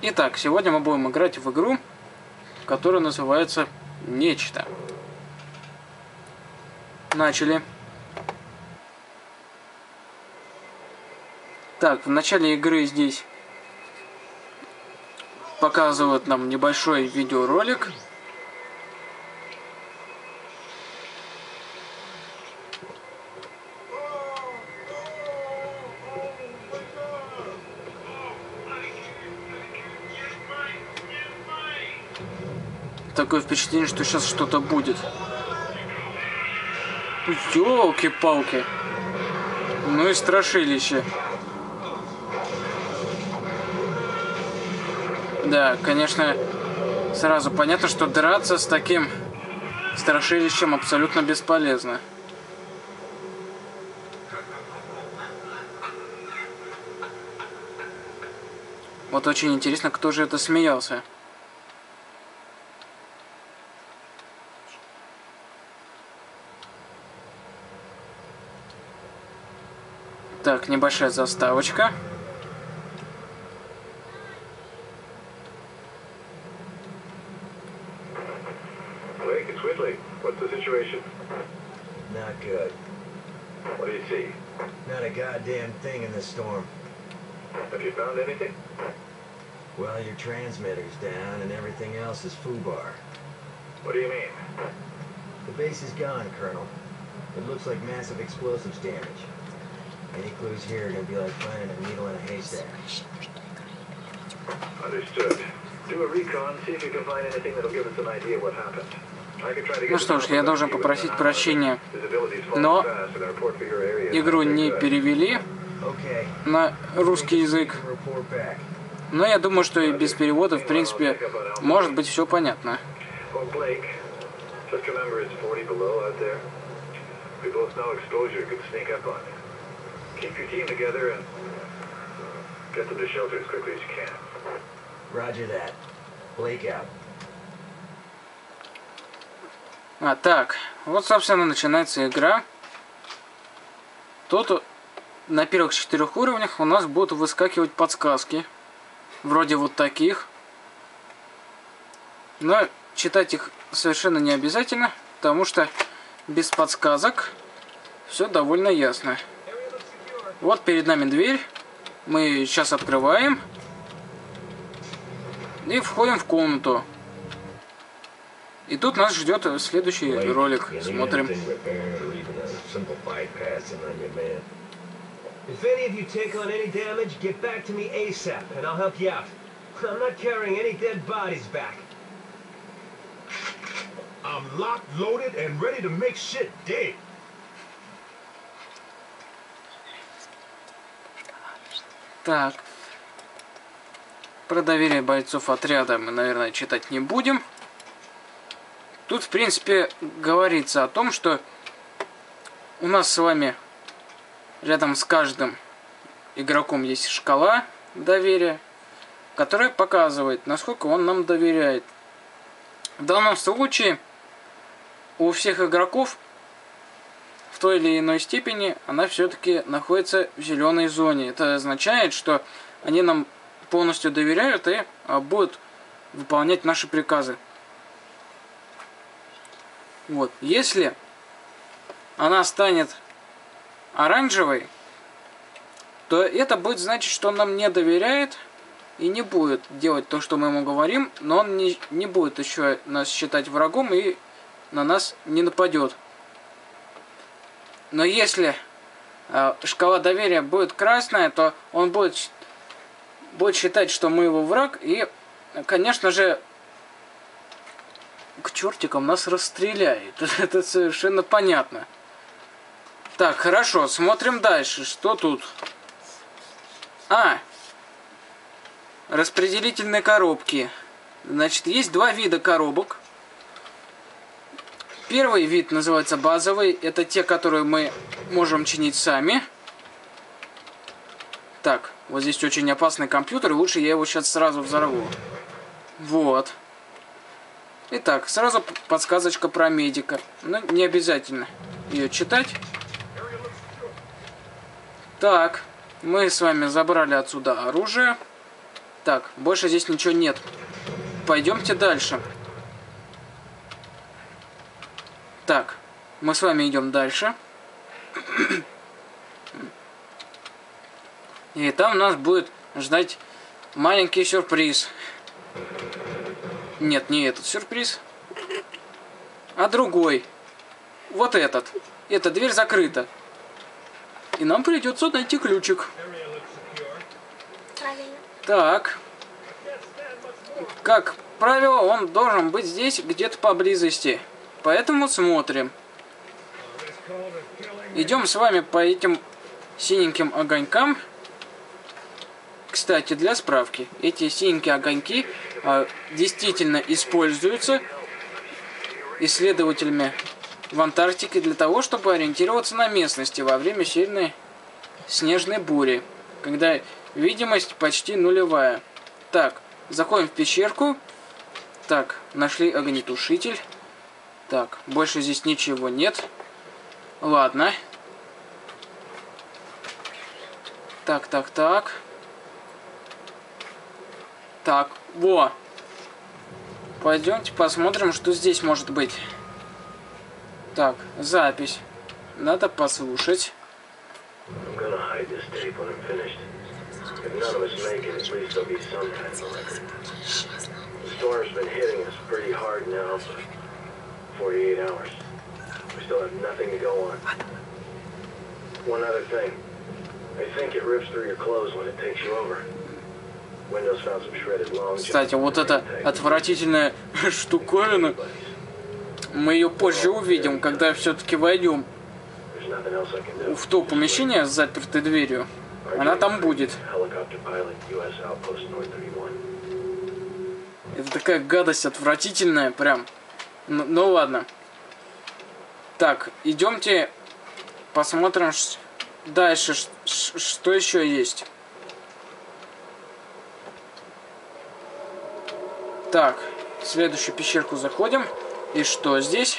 Итак, сегодня мы будем играть в игру, которая называется Нечто. Начали. Так, в начале игры здесь показывают нам небольшой видеоролик. Такое впечатление, что сейчас что-то будет. Ёлки-палки. Ну и страшилище. Да, конечно, сразу понятно, что драться с таким страшилищем абсолютно бесполезно. Вот очень интересно, кто же это смеялся. Так, небольшая заставочка. Blake, it's Whitley. What's the situation? Not good. What do you see? Not a goddamn thing in this storm. Have you found anything? Well, your transmitter's down and everything else is foobar. What do you mean? The base is gone, Colonel. It looks like massive explosives damage. Any clues here are gonna be like finding a needle in a haystack. Understood. Do a recon, see if you can find anything that'll give us an idea what happened. To Ну что ж, я должен попросить прощения. Но Игру не перевели на русский язык. Но я думаю, что и без перевода, в принципе, может быть все понятно. Oh, Blake, just remember it's 40 below out there. We both know exposure could sneak up on you. Keep your team together and get them to shelter as quickly as you can. Roger that. Blake out. А, так, вот, собственно, начинается игра. Тут на первых четырех уровнях у нас будут выскакивать подсказки. Вроде вот таких. Но читать их совершенно не обязательно, потому что без подсказок все довольно ясно. Вот перед нами дверь. Мы сейчас открываем. И входим в комнату. И тут нас ждет следующий ролик. Смотрим. If any of you take on any damage, get back to me ASAP, and I'll help you out. I'm not carrying any dead bodies back. I'm locked, loaded, and ready to make shit dead. Так. Про доверие бойцов отряда мы, наверное, читать не будем. Тут, в принципе, говорится о том, что у нас с вами рядом с каждым игроком есть шкала доверия, которая показывает, насколько он нам доверяет. В данном случае у всех игроков в той или иной степени она все-таки находится в зеленой зоне. Это означает, что они нам полностью доверяют и а, будут выполнять наши приказы. Вот. Если она станет оранжевой, то это будет значить, что он нам не доверяет и не будет делать то, что мы ему говорим, но он не, не будет еще нас считать врагом и на нас не нападет. Но если э, шкала доверия будет красная, то он будет, будет считать, что мы его враг, и, конечно же, к чертикам нас расстреляет. Это совершенно понятно. Так, хорошо, смотрим дальше. Что тут? А, распределительные коробки. Значит, есть два вида коробок. Первый вид называется базовый. Это те, которые мы можем чинить сами. Так, вот здесь очень опасный компьютер, лучше я его сейчас сразу взорву. Вот. Итак, сразу подсказочка про медика. Но не обязательно ее читать. Так, мы с вами забрали отсюда оружие. Так, больше здесь ничего нет. Пойдемте дальше. Так, мы с вами идем дальше. И там нас будет ждать маленький сюрприз. Нет, не этот сюрприз, а другой. Вот этот. Эта дверь закрыта. И нам придется найти ключик. Так. Как правило, он должен быть здесь где-то поблизости. Поэтому смотрим. Идем с вами по этим синеньким огонькам. Кстати, для справки, эти синенькие огоньки а, действительно используются исследователями в Антарктике для того, чтобы ориентироваться на местности во время сильной снежной бури, когда видимость почти нулевая. Так, заходим в пещерку. Так, нашли огнетушитель. Так, больше здесь ничего нет. Ладно. Так, так, так. Так, во. Пойдемте посмотрим, что здесь может быть. Так, запись. Надо послушать. The storm's been hitting us pretty hard now for 48 hours. We still have nothing to go on. One other thing. I think it rips through your clothes when it takes you over. Windows found some shredded long Кстати, вот эта отвратительная штуковина, мы ее позже увидим, когда все-таки войдем в то помещение с запертой дверью. Она там будет. Helicopter pilot, U.S. Outpost North 31. Это такая гадость отвратительная, прям. Ну, ну ладно. Так, идемте посмотрим дальше, что еще есть. Так, в следующую пещерку заходим. И что здесь?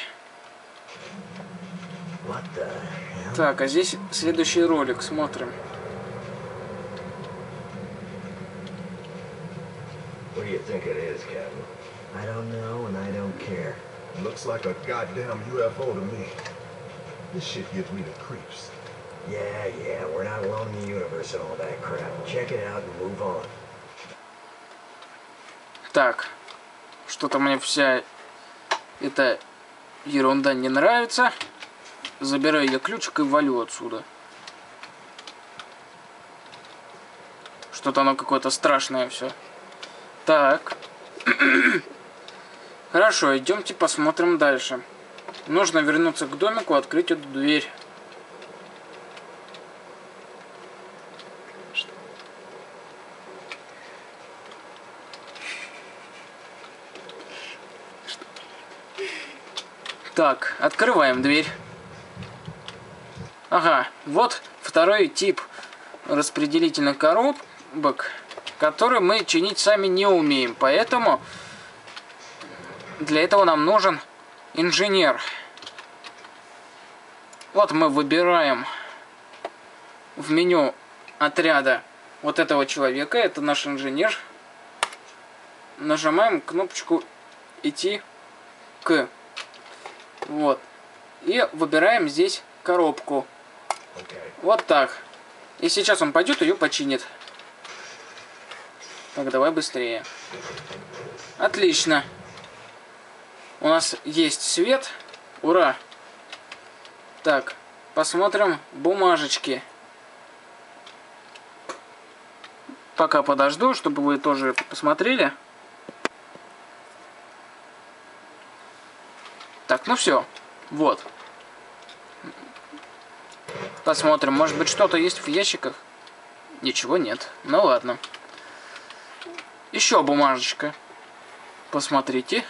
Так, а здесь следующий ролик, смотрим. What do you think it is, Captain? I don't know, and I don't care. Looks like a goddamn UFO to me. This shit gives me the creeps. Yeah, yeah, we're not alone in the universe and all that crap. Check it out and move on. Так, что-то мне вся эта ерунда не нравится. Забираю я ключик и валю отсюда. Что-то оно какое-то страшное все. Так. Хорошо, идемте посмотрим дальше. Нужно вернуться к домику, открыть эту дверь. Так, открываем дверь. Ага, вот второй тип распределительных коробок, который мы чинить сами не умеем. Поэтому для этого нам нужен инженер. Вот мы выбираем в меню отряда вот этого человека. Это наш инженер. Нажимаем кнопочку «Идти к». Вот. И выбираем здесь коробку. Okay. Вот так. И сейчас он пойдет, ее починит. Так, давай быстрее. Отлично. У нас есть свет. Ура. Так, посмотрим бумажечки. Пока подожду, чтобы вы тоже посмотрели. Так, ну все. Вот. Посмотрим, может быть что-то есть в ящиках? Ничего нет. Ну ладно. Еще бумажечка. Посмотрите.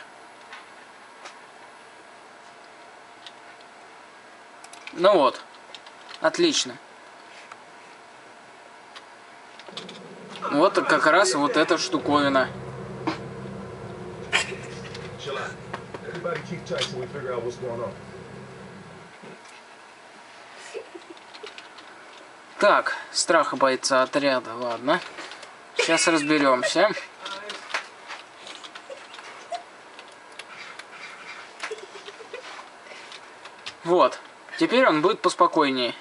Ну вот. Отлично. Вот как раз вот эта штуковина. Так, страх бойца отряда, ладно. Сейчас разберемся. Вот. Теперь он будет поспокойнее.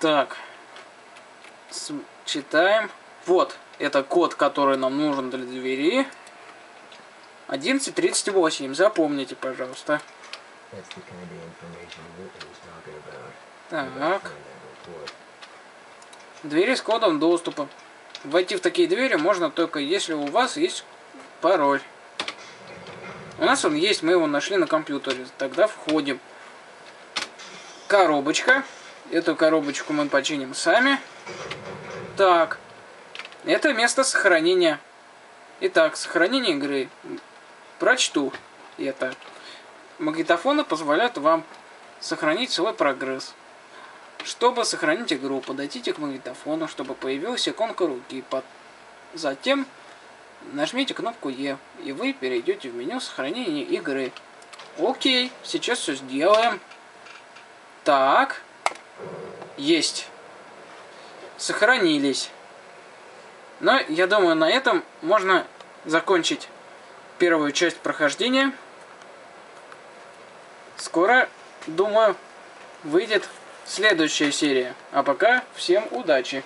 Так. С- читаем. Вот. Это код, который нам нужен для двери. 11.38. Запомните, пожалуйста. Так. Двери с кодом доступа. Войти в такие двери можно только если у вас есть пароль. У нас он есть, мы его нашли на компьютере. Тогда входим. Коробочка. Эту коробочку мы починим сами. Так. Это место сохранения. Итак, сохранение игры. Прочту это. Магнитофоны позволяют вам сохранить свой прогресс. Чтобы сохранить игру, подойдите к магнитофону, чтобы появилась иконка руки. Затем нажмите кнопку Е, и вы перейдете в меню сохранения игры. Окей, сейчас все сделаем. Так. Есть. Сохранились. Но я думаю, на этом можно закончить первую часть прохождения. Скоро, думаю, выйдет следующая серия. А пока всем удачи!